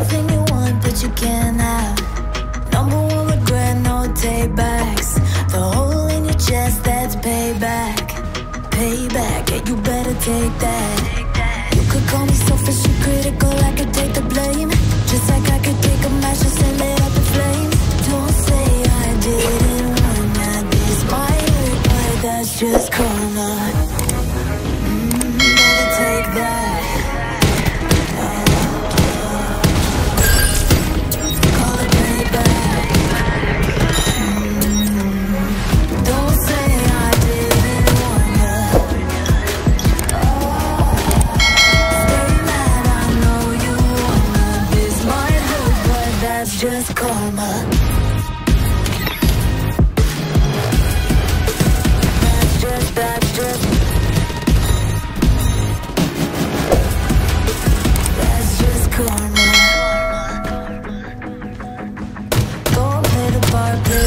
everything you want, but you can't have. Number one regret, no takebacks. The hole in your chest, that's payback. Payback, yeah, you better take that.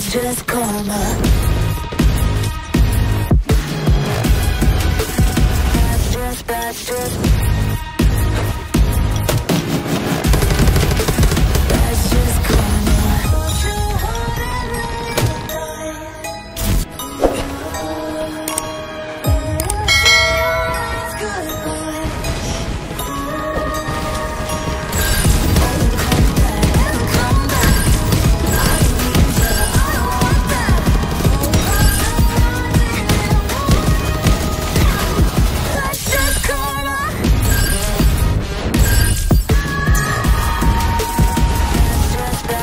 It's just karma. That's just, just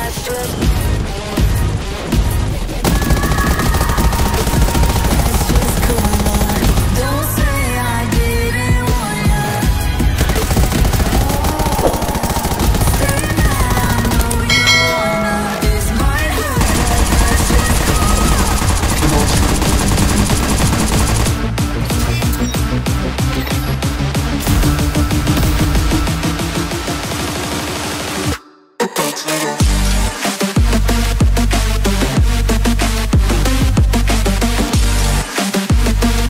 That's just